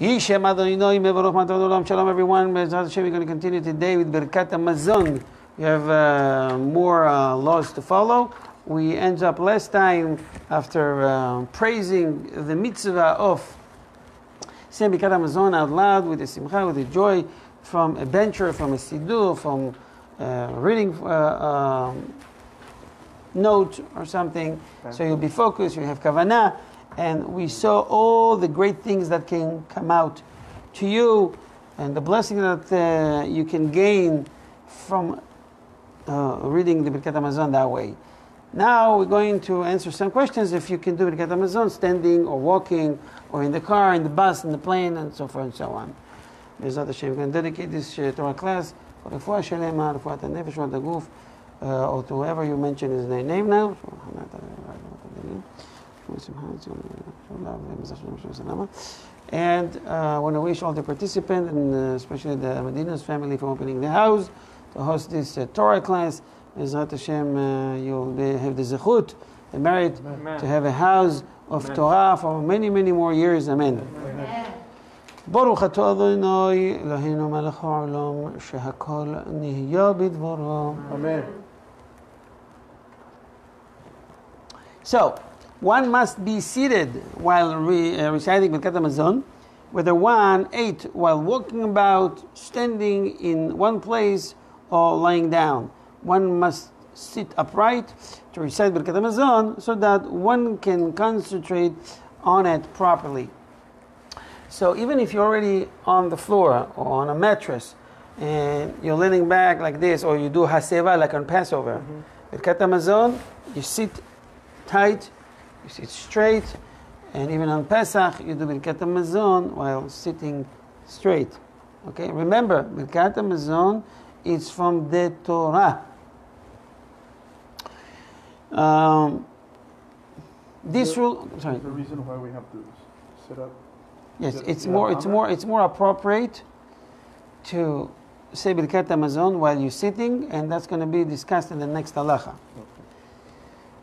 Yishem Adonai Mevorach Matan Olam Shalom everyone. Bezrat Hashem, we're going to continue today with Birkat Hamazon. We have uh, more uh, laws to follow. We end up last time after uh, praising the mitzvah of saying Birkat out loud with a simcha, with a joy from a bencher, from a siddur, from uh, reading uh, um, note or something. So you'll be focused, you have kavanah and we saw all the great things that can come out to you and the blessing that uh, you can gain from uh, reading the Birkat Hamazon that way. Now we're going to answer some questions if you can do Birkat Hamazon standing or walking or in the car, in the bus, in the plane, and so forth and so on. בעזרת not we're going to dedicate this uh, to our class, רפואה שלמה, רפואת for the הגוף, or to whoever you mention his name now. And uh, I want to wish all the participants, and uh, especially the Medina's family, for opening the house to host this uh, Torah class. Bezrat Hashem, uh, you'll be, have the zechut, the merit to have a house of Torah for many, many more years. Amen. ברוך אתה אדוני אלוהינו מלך העולם שהכל נהיה בדברו. Amen. So, one must be seated while re, uh, reciting Birkat Hamazon, whether one ate while walking about, standing in one place, or lying down. One must sit upright to recite Birkat Hamazon so that one can concentrate on it properly. So even if you're already on the floor or on a mattress and you're leaning back like this, or you do haseva like on Passover, Birkat Hamazon, you sit tight, you sit straight, and even on Pesach you do Birkat Hamazon while sitting straight. Okay, remember Birkat Hamazon is from the Torah. Um, this rule, sorry. The reason why we have to sit up. Yes, it's more. It's more. It's more appropriate to say Birkat Hamazon while you're sitting, and that's going to be discussed in the next halacha.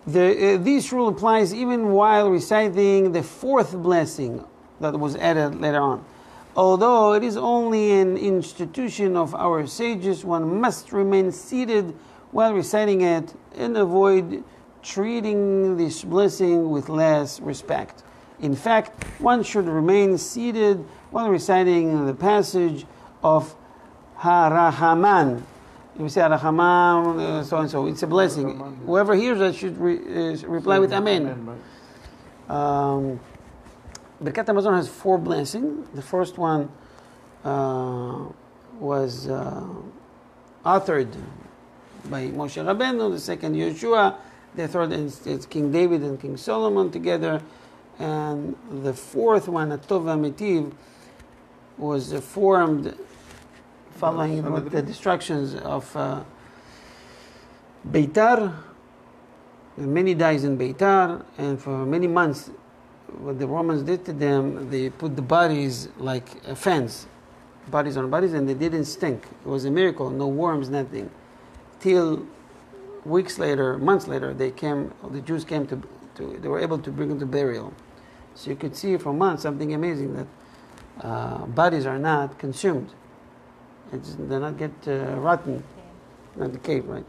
The, uh, this rule applies even while reciting the fourth blessing that was added later on. Although it is only an institution of our sages, one must remain seated while reciting it and avoid treating this blessing with less respect. In fact, one should remain seated while reciting the passage of Harahaman. You say Harahaman, uh, so and so. It's a blessing. Whoever hears that should re, uh, reply with Amen. Um, Birkat Hamazon has four blessings. The first one uh, was uh, authored by Moshe Rabbeinu. The second, Yeshua. The third is, King David and King Solomon together. And the fourth one, Atov Amitiv, was formed following what the destructions of uh, Beitar. Many dies in Beitar, and for many months, what the Romans did to them, they put the bodies like a fence, bodies on bodies, and they didn't stink. It was a miracle, no worms, nothing. Till weeks later, months later, they came. The Jews came to, to they were able to bring them to burial. So you could see for months something amazing that uh, bodies are not consumed. It's, they not get uh, rotten, not decayed, right?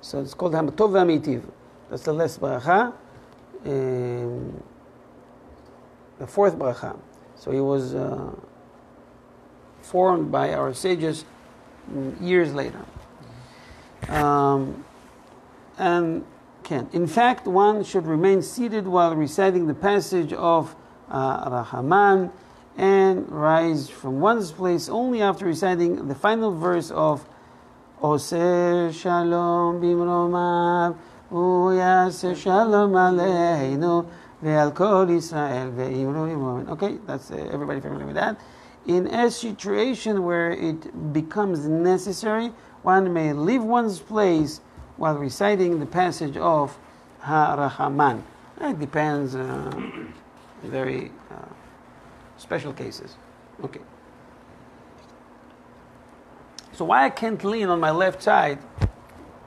So it's called Hamatov V'Amitiv. That's the last bracha. Um, the fourth bracha. So he was uh, formed by our sages years later. Um, and can. In fact, one should remain seated while reciting the passage of uh, Rahaman and rise from one's place only after reciting the final verse of Oseh Shalom Bimromav Uyaseh Shalom Aleinu Ve'al Kol Israel Ve'imro Imromen. Okay, that's uh, everybody familiar with that. In a situation where it becomes necessary, one may leave one's place while reciting the passage of Ha-Rahaman. It depends, uh, very uh, special cases. Okay. So why I can't lean on my left side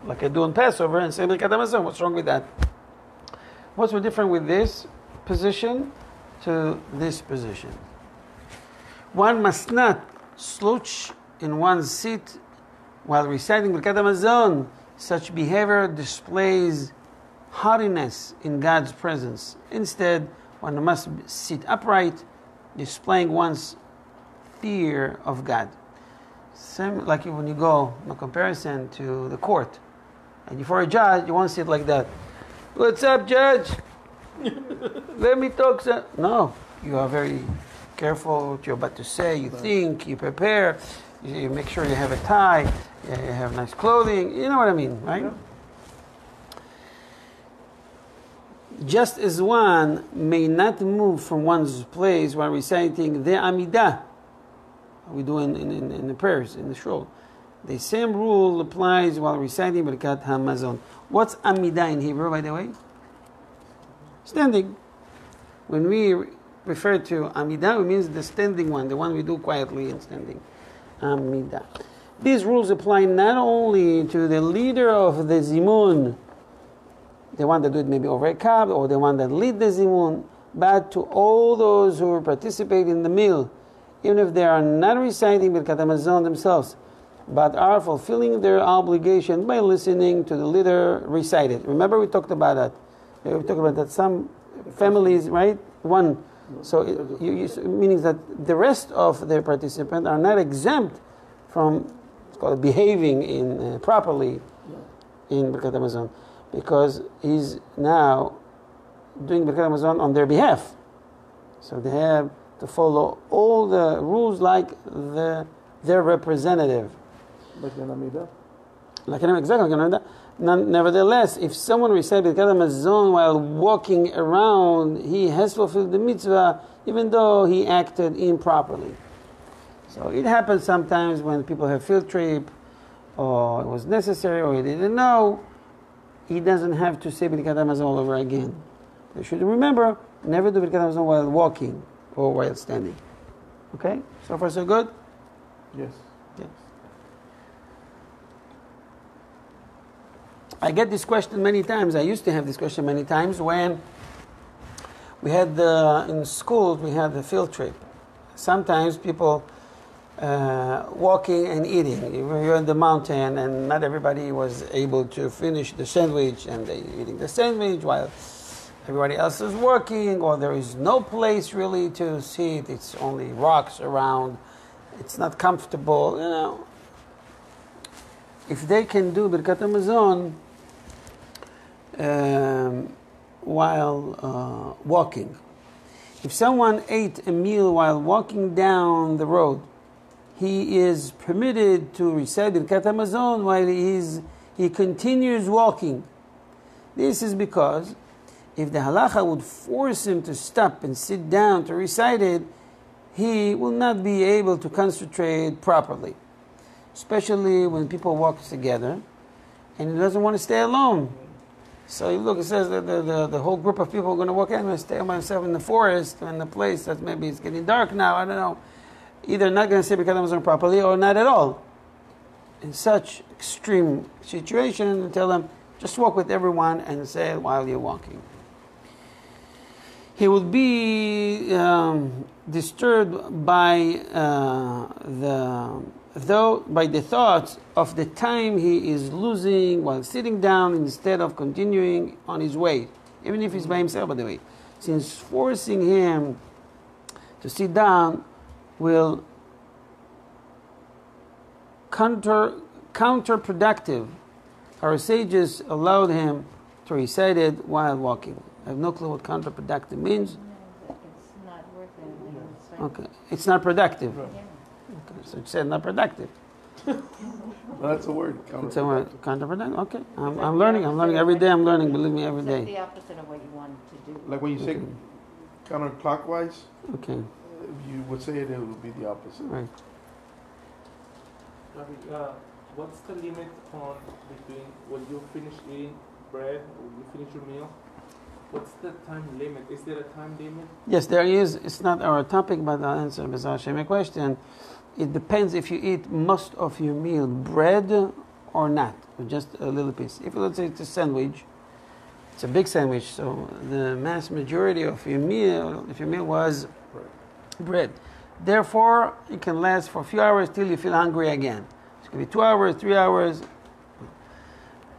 like I do on Passover and say? What's wrong with that? What's so different with this position to this position? One must not slouch in one's seat while reciting Birkat Hamazon. Such behavior displays haughtiness in God's presence. Instead, one must sit upright, displaying one's fear of God. Same like when you go, no comparison to the court, and before a judge, you won't sit like that. What's up, judge? Let me talk. Sir. No, you are very careful what you're about to say. You think, you prepare, you, you make sure you have a tie, you have nice clothing. You know what I mean, right? Yeah. Just as one may not move from one's place while reciting the Amidah, we do in, in, in the prayers, in the shul. The same rule applies while reciting Birkat Hamazon. What's Amidah in Hebrew, by the way? Standing. When we refer to Amidah, it means the standing one, the one we do quietly and standing. Amidah. These rules apply not only to the leader of the Zimun, the one that do it maybe over a cab, or the one that lead the Zimun, but to all those who participate in the meal, even if they are not reciting Birkat Hamazon themselves, but are fulfilling their obligation by listening to the leader recite it. Remember, we talked about that. We talked about that some families, right? One. So, it, you, you, meaning that the rest of the participants are not exempt from it's called behaving in uh, properly in Birkat Hamazon because he's now doing Birkat Hamazon on their behalf. So they have to follow all the rules like the, their representative. Like in Amida. Like an exactly. like that. None- Nevertheless, if someone recites Birkat Hamazon while walking around, he has fulfilled the mitzvah, even though he acted improperly. So it happens sometimes when people have field trip, or it was necessary, or he didn't know. He doesn't have to say Birkat Hamazon all over again. You should remember, never do Birkat Hamazon while walking or while standing. Okay? So far so good? Yes. Yes. I get this question many times. I used to have this question many times when we had the, in schools we had the field trip. Sometimes people uh, walking and eating. You were in the mountain, and not everybody was able to finish the sandwich, and they eating the sandwich while everybody else is working, or there is no place really to sit. It's only rocks around. It's not comfortable, you know. If they can do Birkat Hamazon um, while uh, walking, if someone ate a meal while walking down the road, he is permitted to recite Birkat Hamazon while he, is, he continues walking. This is because if the halacha would force him to stop and sit down to recite it, he will not be able to concentrate properly, especially when people walk together and he doesn't want to stay alone. So you look, it says that the, the, the whole group of people are going to walk in and stay by myself in the forest, in the place that maybe it's getting dark now, I don't know. Either not going to say Birkat Hamazon properly or not at all. In such extreme situation, and tell them, just walk with everyone and say it while you're walking he would be um, disturbed by uh, the though by the thoughts of the time he is losing while sitting down instead of continuing on his way, even if he's by himself, by the way, since forcing him to sit down will counter counterproductive. Our sages allowed him to recite it while walking. I have no clue what counterproductive means. It's not worth anything. It's Okay, it's not productive. Right. Yeah. Okay, so it said not productive. Well, that's a word. It's a word, counterproductive. Okay, I'm, I'm learning. I'm learning every day. I'm learning. Believe me, every day. It's like the opposite of what you wanted to do. Like when you say counterclockwise, Okay, if you would say it, it would be the opposite. right. Uh, what's the limit on between when you finish eating bread when you finish your meal? What's the time limit? Is there a time limit? Yes, there is. It's not our topic, but I'll answer Mr. Hashem a question. It depends if you eat most of your meal bread or not, or just a little piece. If let's say it's a sandwich, it's a big sandwich, so the mass majority of your meal, if your meal was Right. Bread, Therefore, it can last for a few hours till you feel hungry again. It could be two hours, three hours.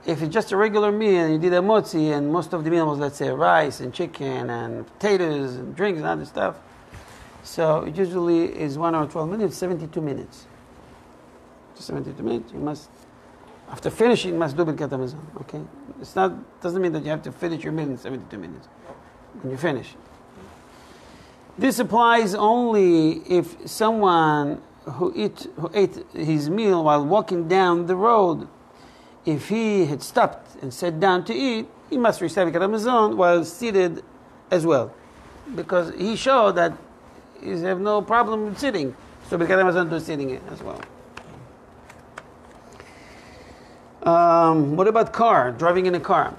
If it's just a regular meal and you did a motzi and most of the meal was, let's say, rice and chicken and potatoes and drinks and other stuff, so it usually is one hour, 12 minutes, 72 minutes. 72 minutes, you must, after finishing, you must do Birkat Hamazon, okay? It's not, doesn't mean that you have to finish your meal in 72 minutes when you finish. This applies only if someone who, eat, who ate his meal while walking down the road, if he had stopped and sat down to eat, he must recite Birkat Hamazon while seated as well. Because he showed that he have no problem with sitting. So Birkat Hamazon do sitting as well. Um, what about car? Driving in a car.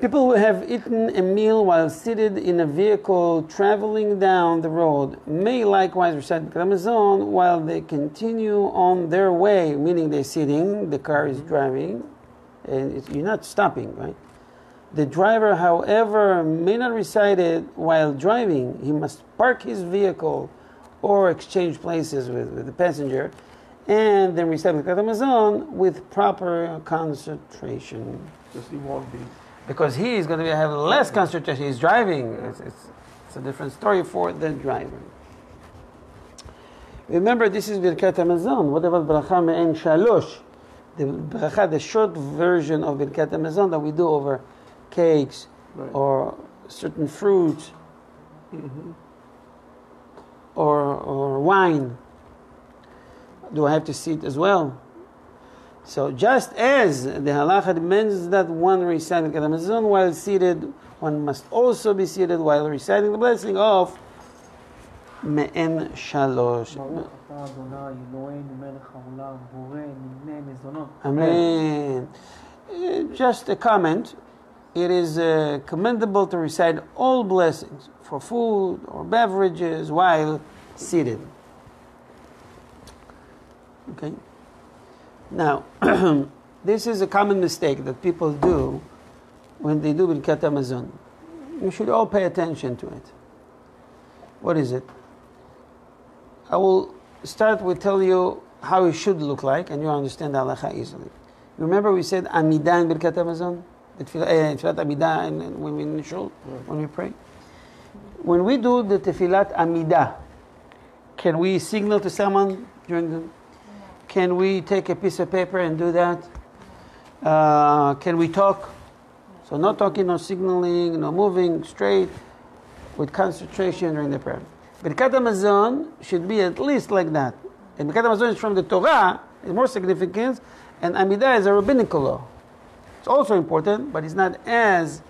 People who have eaten a meal while seated in a vehicle traveling down the road may likewise recite Hamazon while they continue on their way, meaning they're sitting, the car is driving, and it's, you're not stopping, right? The driver, however, may not recite it while driving. He must park his vehicle or exchange places with, with the passenger and then recite Birkat Hamazon with proper concentration. Just he. Because he is going to have less concentration. He's driving. It's, it's, it's a different story for the driver. Remember, this is Birkat Hamazon. What about Bracha Me'en Shalosh? The bracha, the short version of Birkat Hamazon that we do over cakes Right. or certain fruits Mhm. or, or wine. Do I have to see it as well? So just as the halacha demands that one reciting Birkat Hamazon while seated, one must also be seated while reciting the blessing of Me'en Shalosh. Amen. Uh, just a comment. It is uh, commendable to recite all blessings for food or beverages while seated. Okay. Now, this is a common mistake that people do when they do Birkat Hamazon. You should all pay attention to it. What is it? I will start with tell you how it should look like, and you'll understand the halacha easily. Remember we said Amidah in Birkat Hamazon? The eh, tefillat Amidah when we in shul, when we pray? When we do the tefillat Amidah, can we signal to someone during the... Can we take a piece of paper and do that? Uh, can we talk? So no talking, no signaling, no moving, straight, with concentration during the prayer. Birkat Hamazon should be at least like that. And Birkat is from the Torah, it's more significant, and Amidah is a rabbinical law. It's also important, but it's not as.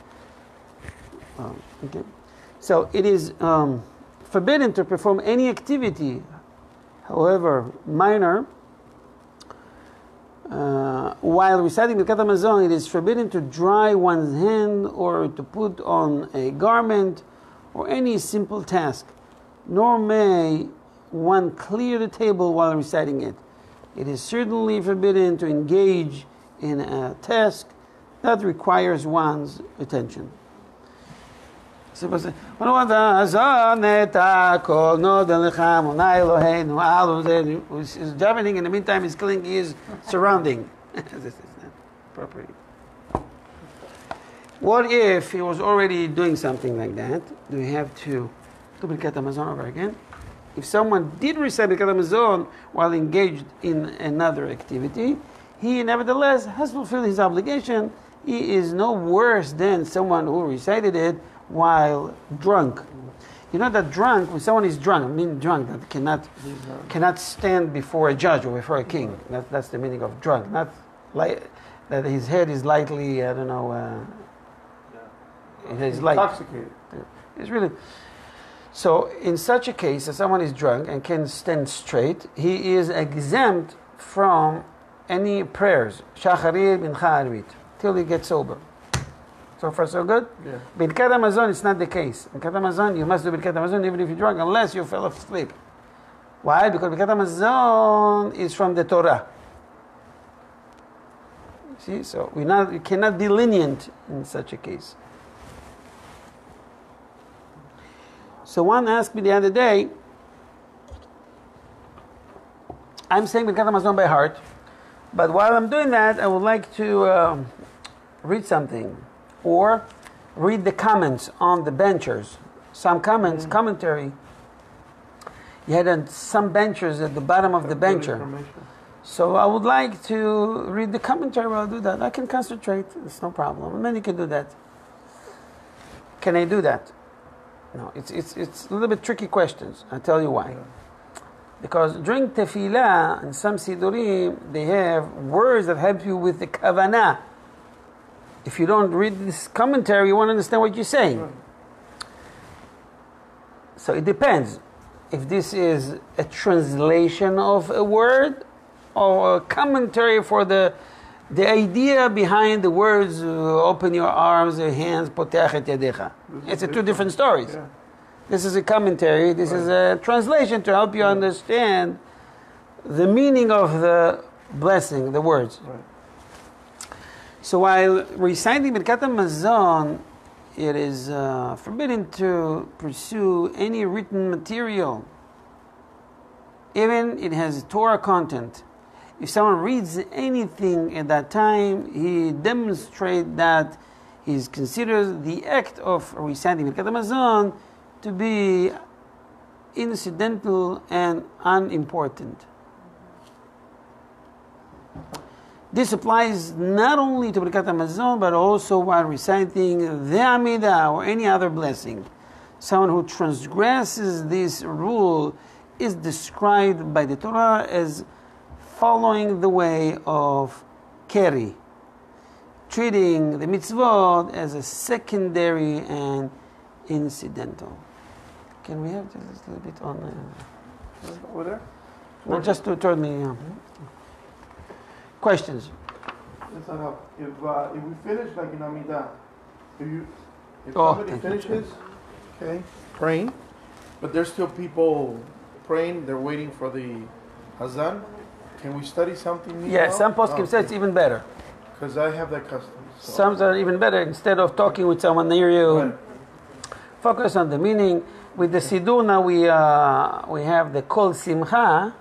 um, okay. So it is um, forbidden to perform any activity, however minor, uh, while reciting Birkat Hamazon, it is forbidden to dry one's hand or to put on a garment or any simple task, nor may one clear the table while reciting it. It is certainly forbidden to engage in a task that requires one's attention. He's davening in the meantime he's killing his surrounding. this is not appropriate. What if he was already doing something like that? Do we have to do Birkat Hamazon over again? If someone did recite Birkat Hamazon while engaged in another activity, he nevertheless has fulfilled his obligation. He is no worse than someone who recited it while drunk. You know that drunk, when someone is drunk, I mean drunk, that cannot cannot stand before a judge or before a king. That, that's the meaning of drunk. Not like that his head is lightly, I don't know, uh, it is light. Intoxicated. It's really. So, in such a case, if someone is drunk and can stand straight, he is exempt from any prayers, shacharit, mincha, arvit, till he gets sober. So far, so good? Yeah. Birkat Hamazon, it's not the case. Birkat Hamazon, you must do Birkat Hamazon even if you're drunk, unless you fell asleep. Why? Because Birkat Hamazon is from the Torah. See, so we not we cannot be lenient in such a case. So one asked me the other day, I'm saying Birkat Hamazon by heart, but while I'm doing that, I would like to um, read something or read the comments on the benchers. Some comments, commentary. You had uh, some benchers at the bottom of the Good bencher. So I would like to read the commentary while I do that. I can concentrate, it's no problem. You can do that. Can I do that? No, it's, it's, it's a little bit tricky questions. I'll tell you why. Because during tefillah and some sidurim, they have words that help you with the kavanah. If you don't read this commentary, you won't understand what you're saying. Right. So it depends if this is a translation of a word or a commentary for the the idea behind the words uh, open your arms your hands potach et yadecha. It's a two different stories. Yeah. This is a commentary, this is a translation to help you understand the meaning of the blessing, the words. Right. So while reciting Birkat Hamazon, it is uh, forbidden to pursue any written material, even it has Torah content. If someone reads anything at that time, he demonstrates that he considers the act of reciting Birkat Hamazon to be incidental and unimportant. This applies not only to Birkat Hamazon, but also while reciting the Amidah or any other blessing. Someone who transgresses this rule is described by the Torah as following the way of Keri, treating the mitzvot as a secondary and incidental. Can we have just a little bit on? Uh, Over there? no, just to turn me. Uh, questions? That help? If, uh, if we finish like in Amidah, if you, if Oh, somebody thank you. finishes, okay, praying, but there's still people praying, they're waiting for the Hazan, can we study something? Yeah, some poskim say it's even better. Because I have that custom. so- Some are even better. Instead of talking with someone near you, Right. focus on the meaning. With the Siddur now, we, uh, we have the Kol Simcha.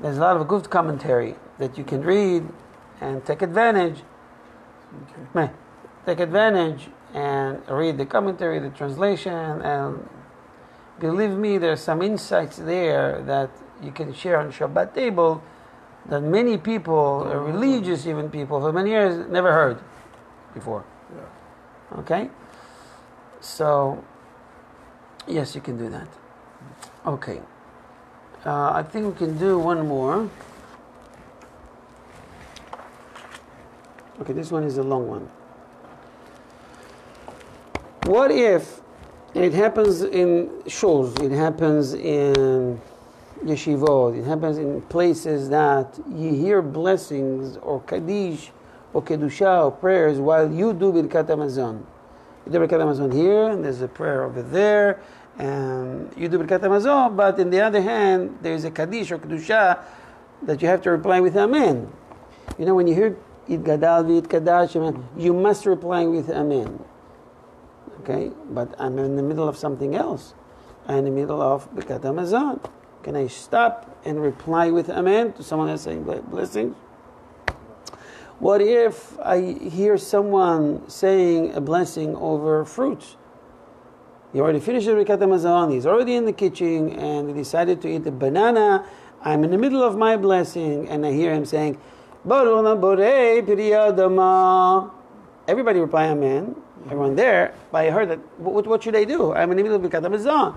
There's a lot of good commentary that you can read and take advantage. Okay. Take advantage and read the commentary, the translation, and believe me, there's some insights there that you can share on Shabbat table that many people, uh, religious even people, for many years never heard before. Yeah. Okay? So, yes, you can do that. Okay. Uh, I think we can do one more. Okay, this one is a long one. What if it happens in shows, it happens in yeshivot, it happens in places that you hear blessings or kaddish or kedusha or prayers while you do birkat hamazon. You do birkat hamazon here, and there's a prayer over there, and you do birkat hamazon, but in the other hand, there's a kaddish or kedusha that you have to reply with amen. You know, when you hear gadal kadash, you must reply with amen. Okay, but I'm in the middle of something else. I'm in the middle of Birkat Hamazon. Can I stop and reply with Amen to someone else saying ble- blessings? What if I hear someone saying a blessing over fruits? He already finished the Hamazon, he's already in the kitchen, and he decided to eat a banana. I'm in the middle of my blessing, and I hear him saying, Baruch na borei piri adama." Everybody reply Amen. Everyone there, but I heard that. What, what should I do? I'm in the middle of Birkat Hamazon.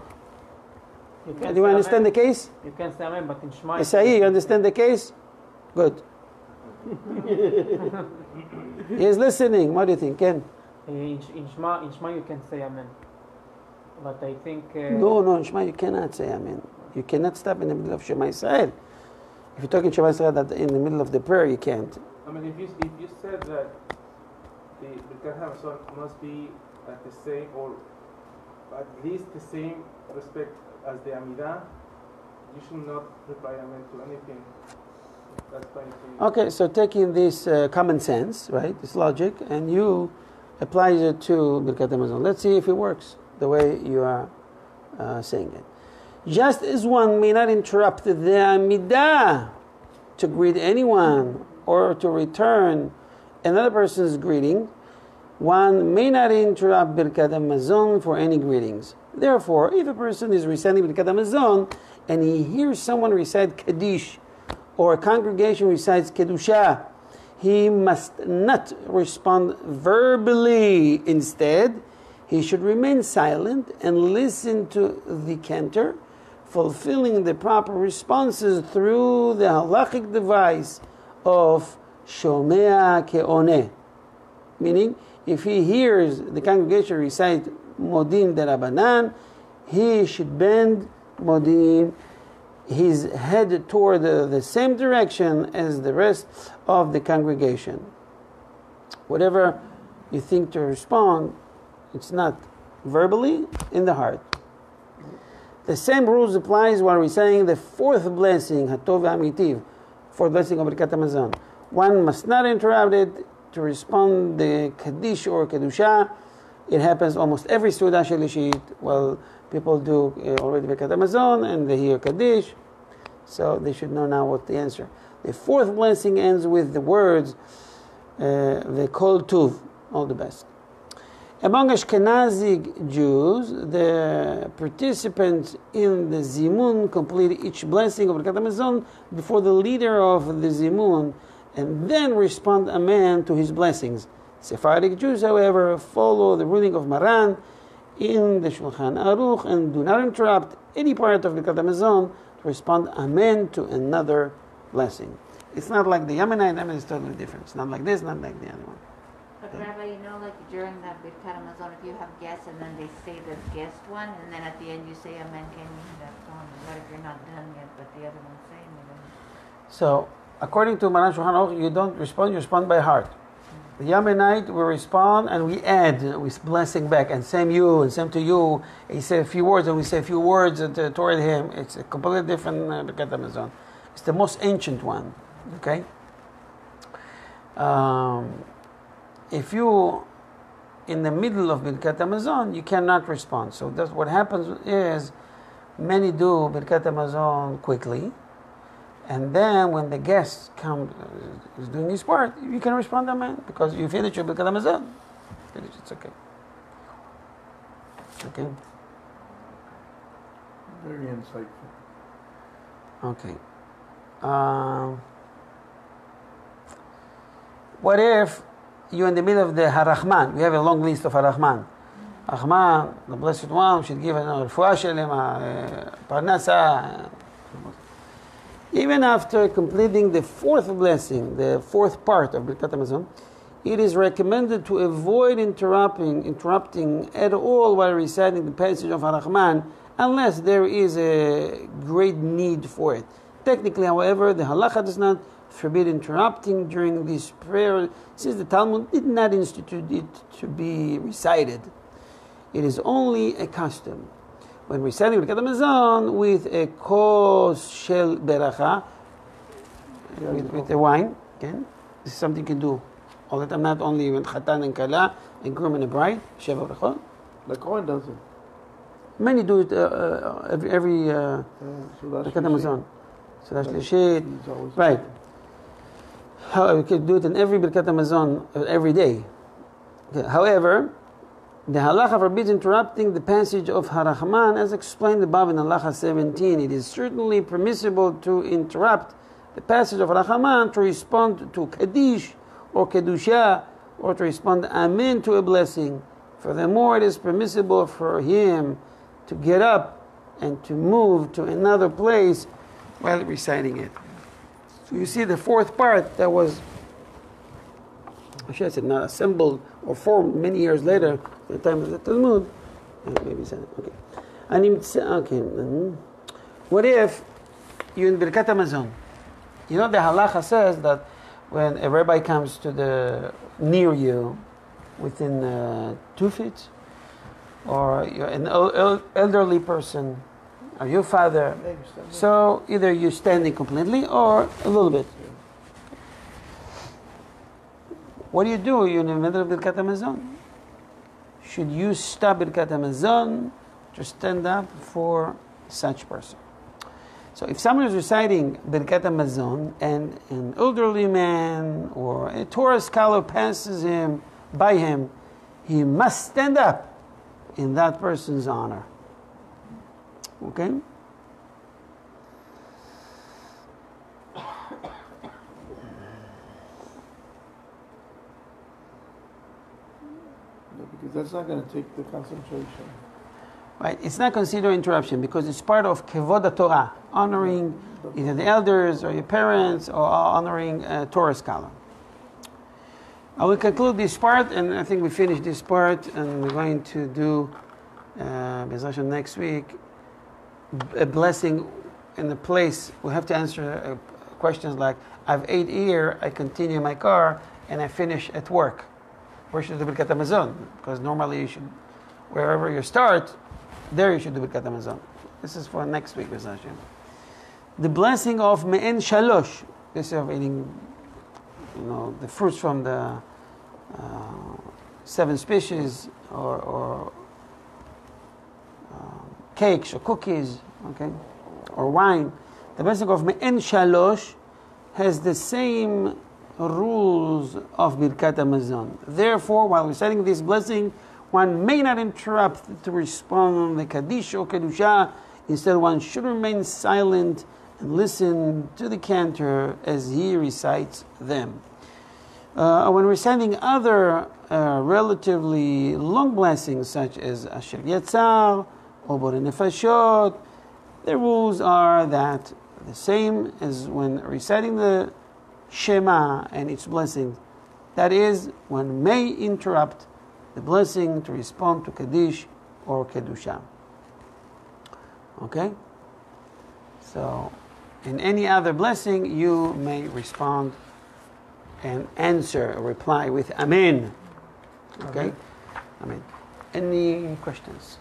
You Do you understand the case? You can say amen, but in Shema. Isai, you understand the case? Good. he is listening. What do you think, Ken? In, in Shema, in Shema you can say amen. But I think. Uh, No, no, in Shema you cannot say Amen. You cannot stop in the middle of Shema Israel. If you're talking Shema Israel, that in the middle of the prayer you can't. I mean, if you if you said that the Birkat Hamazon must be at the same or at least the same respect as the Amidah, you should not reply Amen to anything. Okay, so taking this uh, common sense, right, this logic, and you apply it to Birkat Hamazon. Let's see if it works the way you are uh, saying it. Just as one may not interrupt the Amidah to greet anyone or to return another person's greeting, one may not interrupt Birkat Hamazon for any greetings. Therefore, if a person is reciting Birkat Hamazon and he hears someone recite Kaddish or a congregation recites Kedusha, he must not respond verbally. Instead, he should remain silent and listen to the cantor, fulfilling the proper responses through the halachic device of Shomea Ke'oneh. Meaning, if he hears the congregation recite Modim de Rabbanan, he should bend Modim his head toward the, the same direction as the rest of the congregation. Whatever you think to respond, it's not verbally, in the heart. The same rules applies while reciting the fourth blessing, Hatov Amitiv, fourth blessing of Birkat Hamazon. One must not interrupt it to respond the Kaddish or Kedusha. It happens almost every Seudah Shlishit. Well, people do uh, already Birkat Hamazon and they hear Kaddish, so they should know now what the answer. The fourth blessing ends with the words, uh, the Kol Tuv, all the best. Among Ashkenazi Jews, the participants in the Zimun complete each blessing of Birkat Hamazon before the leader of the Zimun and then respond Amen to his blessings. Sephardic Jews, however, follow the ruling of Maran in the Shulchan Aruch and do not interrupt any part of Birkat Hamazon to respond Amen to another blessing. It's not like the Yemenite, Yemen is totally different. It's not like this, not like the other one. Rabbi, you know, like during that Birkat Hamazon, if you have guests and then they say the guest one, and then at the end you say Amen, can you that one? What if you're not done yet, but the other one's saying it? So, according to Maran Shulchan you don't respond, you respond by heart. The Yemenite, we respond and we add with blessing back, and same you, and same to you. He said a few words, and we say a few words to- toward him. It's a completely different uh, Birkat Hamazon. It's the most ancient one. Okay. Um, if you in the middle of Birkat Hamazon, you cannot respond. So that's what happens is many do Birkat Hamazon quickly, and then when the guest come uh, is doing his part, you can respond Amen because you finish your Birkat Hamazon. Finish, it's okay. Okay. Very insightful. Okay. Um, what if you're in the middle of the Harachman? We have a long list of Harachman. Harachman, the Blessed One, should give an refuah shelema, uh, parnasa. Even after completing the fourth blessing, the fourth part of Birkat Hamazon, it is recommended to avoid interrupting, interrupting at all while reciting the passage of Harachman, unless there is a great need for it. Technically, however, the halacha does not forbid interrupting during this prayer, since the Talmud did not institute it to be recited. It is only a custom. When reciting Birkat Hamazon with a kos shel beracha, with, with the wine, again, this is something you can do all the time, not only with chatan and kala, and groom and a bride, sheva brachot. The Kohen does it. Many do it uh, uh, every, every uh, Uh, so Birkat Hamazon. So that's Lishit, he's always- Right. How, we can do it in every Birkat Hamazon uh, every day. Okay, However, the halacha forbids interrupting the passage of Harachman as explained above in halacha 17. It is certainly permissible to interrupt the passage of Harachman to respond to Kaddish or Kedusha or to respond Amen to a blessing. Furthermore, it is permissible for him to get up and to move to another place while reciting it. So you see the fourth part that was, I should have said, not assembled or formed many years later, at the time of the Talmud. Uh, Maybe. Okay. Okay. What if you in Birkat Hamazon? You know the halacha says that when a rabbi comes to the near you, within uh, two feet, or you're an el- el- elderly person, or your father, so either you're standing completely or a little bit. What do you do? You're in the middle of Birkat Hamazon. Should you stop Birkat Hamazon to stand up for such person? So if someone is reciting Birkat Hamazon and an elderly man or a Torah scholar passes him by him, he must stand up in that person's honor. Okay? Because that's not going to take the concentration. Right? It's not considered interruption because it's part of Kevod Torah, honoring either the elders or your parents or honoring a Torah scholar. I will conclude this part, and I think we finished this part, and we're going to do, uh, next week, a blessing in the place. We have to answer uh, questions like, I've ate here, I continue my car, and I finish at work. Where should I do Birkat Hamazon? Because normally you should, wherever you start, there you should do Birkat Hamazon. This is for next week, Be'ez Hashem. The blessing of Me'en Shalosh, this is of eating you know, the fruits from the uh, seven species or, or um, cakes or cookies, okay, or wine. The blessing of Me'en Shalosh has the same rules of Birkat Hamazon. Therefore, while reciting this blessing, one may not interrupt to respond on the Kaddish or Kedusha. Instead, one should remain silent and listen to the cantor as he recites them. Uh, when reciting other uh, relatively long blessings, such as Asher Yatzar or Borei Nefashot, the rules are that the same as when reciting the Shema and its blessing. That is, one may interrupt the blessing to respond to Kaddish or Kedusha. Okay? So, in any other blessing, you may respond and answer or reply with Amen. Okay? Amen. Any questions?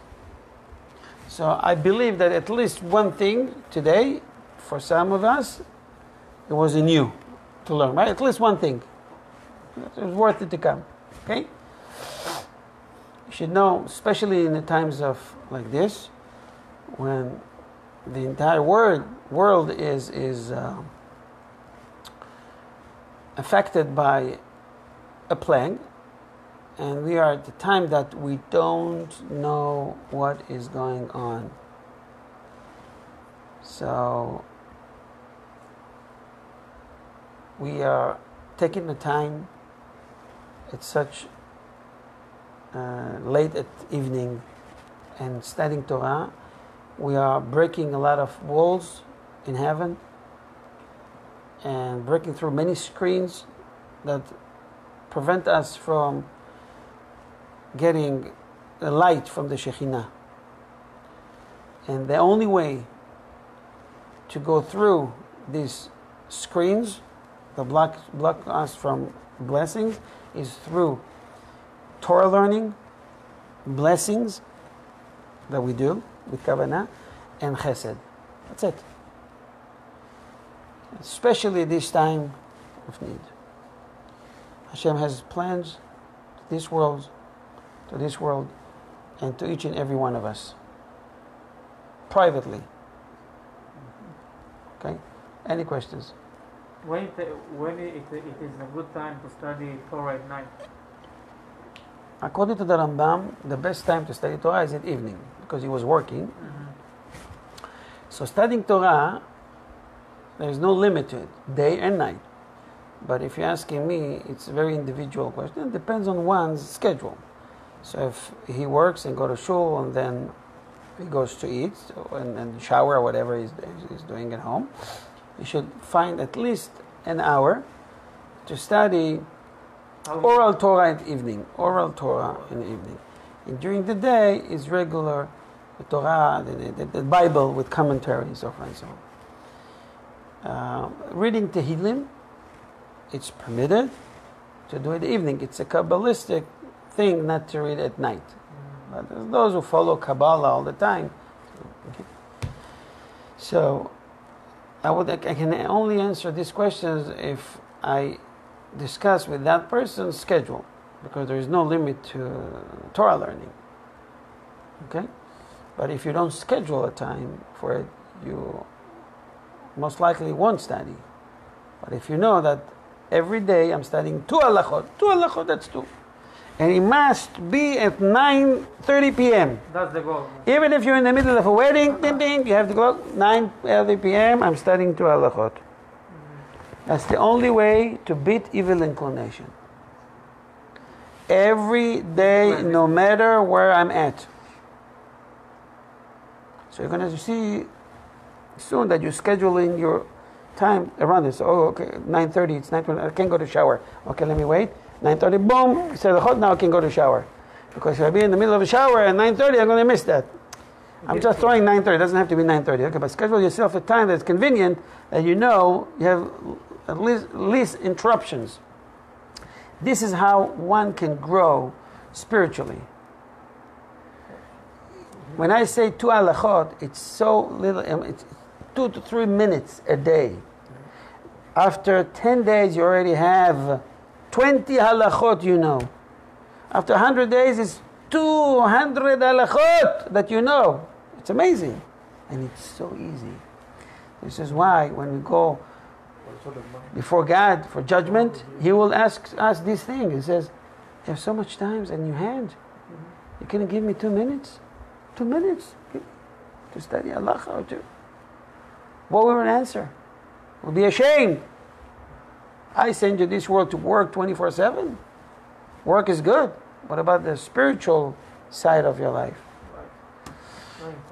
So, I believe that at least one thing today, for some of us, it was a new to learn, right? At least one thing. It was worth it to come. Okay? You should know, especially in the times of like this, when the entire world world is is uh, affected by a plague, and we are at the time that we don't know what is going on. So we are taking the time at such uh, late at evening and studying Torah. We are breaking a lot of walls in heaven and breaking through many screens that prevent us from getting the light from the Shekhinah. And the only way to go through these screens that block, block us from blessings is through Torah learning, blessings that we do with Kavanah, and Chesed. That's it. Especially this time of need. Hashem has plans this world, to this world, and to each and every one of us. Privately. Okay? Any questions? When, it, when it, it is a good time to study Torah at night? According to the Rambam, the best time to study Torah is at evening because he was working. Mm-hmm. So studying Torah, there is no limit to it, day and night. But if you're asking me, it's a very individual question. It depends on one's schedule. So if he works and go to shul and then he goes to eat and, and shower or whatever he's, he's doing at home, he should find at least an hour to study oral Torah at evening. Oral Torah in the evening. And during the day is regular the Torah, the, the, the Bible with commentary and so forth and so on. Uh, reading Tehillim, it's permitted to do it in the evening. It's a Kabbalistic thing not to read at night. But those who follow Kabbalah all the time. Okay. So, I, would, I can only answer these questions if I discuss with that person's schedule, because there is no limit to Torah learning. Okay? But if you don't schedule a time for it, you most likely won't study. But if you know that every day I'm studying two halachot, two halachot, that's two. And it must be at 9.30 p.m. That's the goal. Even if you're in the middle of a wedding, ding, ding, you have to go 9.30 p.m., I'm studying two halachot. That's the only way to beat evil inclination. Every day, no matter where I'm at. So you're going to see soon that you're scheduling your time around this. Oh, okay, 9.30, it's 9.20, I can't go to shower. Okay, let me wait. 9.30, boom, say the hot, now I can go to shower. Because if I be in the middle of a shower at 9.30, I'm going to miss that. I'm just throwing 9.30, it doesn't have to be 9.30. Okay, but schedule yourself a time that's convenient that you know you have at least, least interruptions. This is how one can grow spiritually. When I say two halachot, it's so little, um, it's two to three minutes a day. After 10 days, you already have 20 halachot you know. After 100 days, it's 200 halachot that you know. It's amazing. And it's so easy. This is why when we go before God for judgment, He will ask us these things. He says, You have so much time in your hand. You can give me two minutes? Two minutes to study Allah or. What will an answer? We'll be ashamed. I send you this world to work 24 7. Work is good. What about the spiritual side of your life?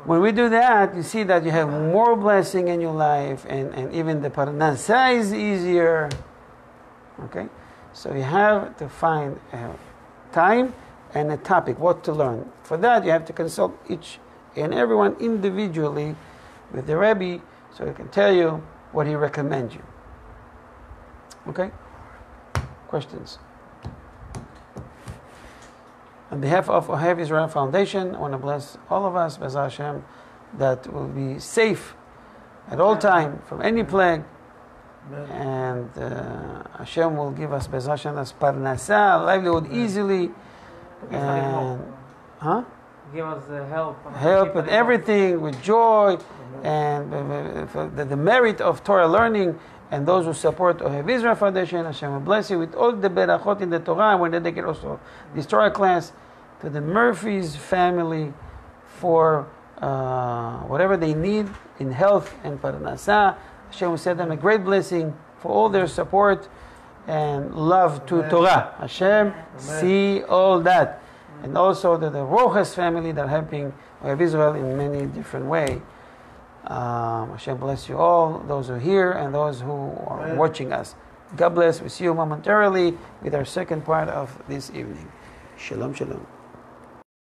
When we do that, you see that you have more blessing in your life, and, and even the parnasa is easier. Okay? So you have to find a time and a topic, what to learn. For that, you have to consult each and everyone individually with the Rebbe so he can tell you what he recommends you. Okay? Questions? On behalf of Ohev Israel Foundation, I want to bless all of us, Bez Hashem, that will be safe at all time from any plague. And uh, Hashem will give us Bez Hashem as parnasa, livelihood easily. And, huh? Give us uh, help. help with everything, with joy, and uh, the, the merit of Torah learning. And those who support Ohev Israel Foundation, Hashem will bless you with all the berachot in the Torah. And we're dedicated also this Torah class to the Murphy's family for uh, whatever they need in health and parnasa. Hashem will send them a great blessing for all their support and love to Torah. Hashem, see all that. And also to the Rojas family that are helping Israel in many different ways. Um, Hashem bless you all, those who are here and those who are Amen. watching us. God bless. We see you momentarily with our second part of this evening. Shalom, shalom.